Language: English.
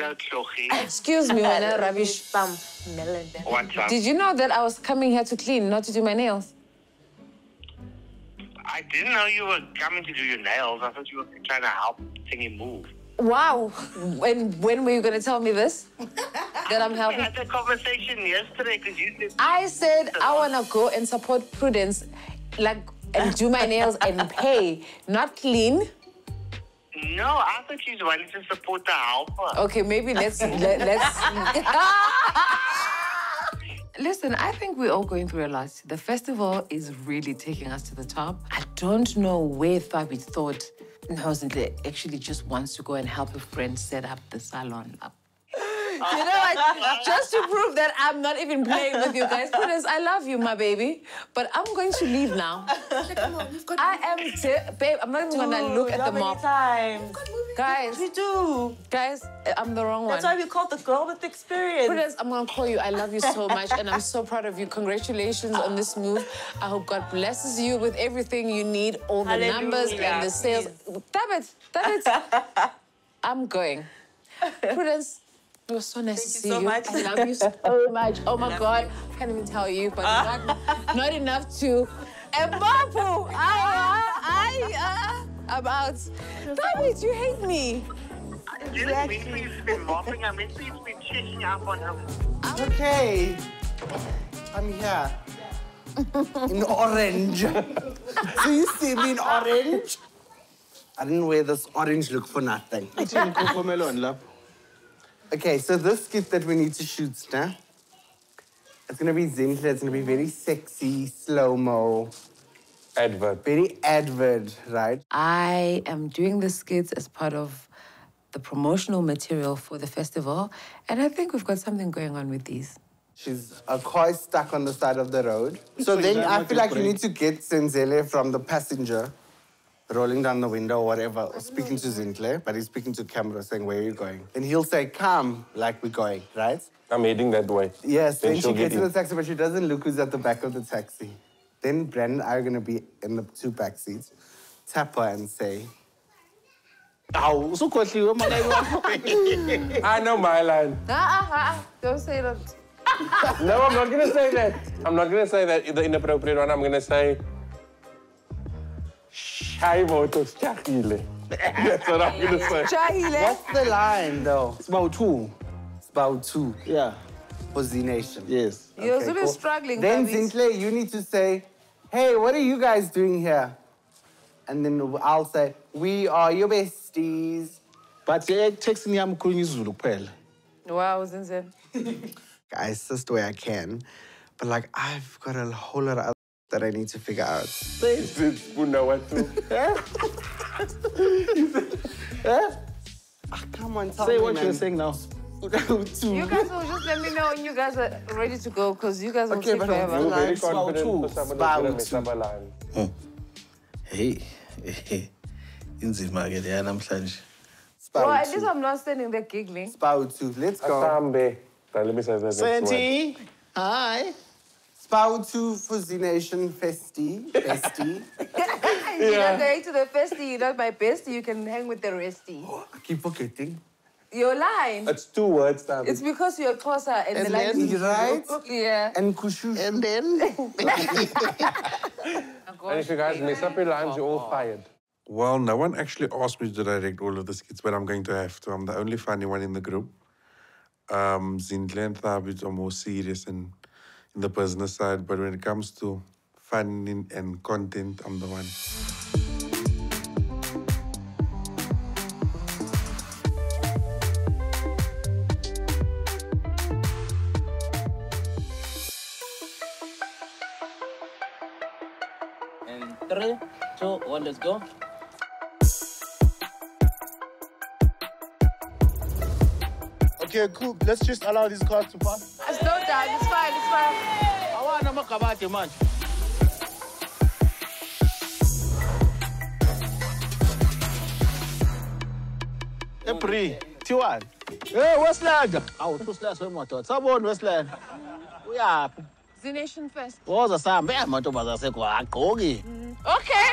Hello, Tlochi. Excuse me, when I rubbish. Some melon. What's up? Did you know that I was coming here to clean, not to do my nails? I didn't know you were coming to do your nails. I thought you were trying to help Thingy move. Wow. When when were you gonna tell me this? that I'm We helping. had a conversation yesterday because you said I said I wanna go and support Prudence, like and do my nails and pay, not clean. No. I thought you wanted to support the helper. Okay, maybe let's let, let's. Listen, I think we're all going through a lot. The festival is really taking us to the top. I don't know where Fabi thought Nhausendle actually just wants to go and help a friend set up the salon up. You know what? Just to prove that I'm not even playing with you guys. Prudence, I love you, my baby. But I'm going to leave now. Come on, we've got I am, t- babe, I'm not even gonna look at the mop. Time. Guys, We do. guys, I'm the wrong one. That's why we call the girl with experience. Prudence, I'm gonna call you. I love you so much, and I'm so proud of you. Congratulations on this move. I hope God blesses you with everything you need, all the numbers and the sales. Damn it, damn it. I'm going. Prudence, it was so nice to see you so you. much. I love you so much. Oh my God, I can't even tell you, but not, not enough to. Mbapu, I, I, uh, I'm out. Damn it, you hate me. I didn't mean to be mopping. I meant for you to be checking up on him. Okay. I'm here. In orange. so you see me in orange? I didn't wear this orange look for nothing. Okay, so this skit that we need to shoot now, it's gonna be Zinhle, it's gonna be very sexy, slow-mo, Advert. very advert, right? I am doing the skits as part of the promotional material for the festival, and I think we've got something going on with these. She's a car stuck on the side of the road. So then I feel like you need to get Senzele from the passenger, rolling down the window or whatever, or speaking to Zinhle, but he's speaking to camera saying, Where are you going? And he'll say, Come, like we're going, right? I'm heading that way. Yes, Then then, she gets in the taxi, but she doesn't look who's at the back of the taxi. Then Brandon and I are gonna be in the two back seats, tap her and say, Awu, usukhohliwe manje. I know my line. Ah, ah, ah, don't say that. No, I'm not gonna say that. I'm not gonna say that. The inappropriate one. I'm gonna say. Shy motos chakile. That's what I'm gonna say. Chahile. What's the line though? It's about two. It's about two Yeah. for Z Nation. Yes. You're Okay, really cool. struggling, Then Babis. Zinhle, you need to say, hey, what are you guys doing here? And then I'll say, we are your besties. But texting yami khulunywa isiZulu kuphela. Wow, Zinze. Guys, that's the way I can. But like, I've got a whole lot of other that I need to figure out. You know what to. Ah, come on, tell Say me, what man. you're saying now. You guys will just let me know when you guys are ready to go, because you guys will Okay, take but forever. You're very confident two. for someone Bow who's gonna two. mess up a line. Hey, inzima ke leya namhlanje. Well, Spout at least. I'm not standing there giggling. Spout two. Let's go. Asambe. Now, Let me say that. next word. Senti. Hi. Spout two for Nation Festi. Bestie. You're not going to the festy, you're not my bestie, you can hang with the resty. I keep forgetting. Your line. It's two words, Sam. It's because you're closer and, the And line then- is Right? Yeah. And Kushu. And then. And if you guys mess up your lines, you're all fired. Well, no one actually asked me to direct all of the skits, but I'm going to have to. I'm the only funny one in the group. Um, Zinhle and Thabit are more serious and in the business side, but when it comes to funding and content, I'm the one. And three, two, one, let's go. Okay, cool. Let's just allow these cars to pass. Slow down, it's fine, it's fine. Awana makabate manje. Epri, T1. Hey, Westland. Awu, ususilahle wemoto. Sabona Westland. Uyaphi? Z Nation first. Woza sihamba. Eh, amantombazane asekho agqoki. Okay.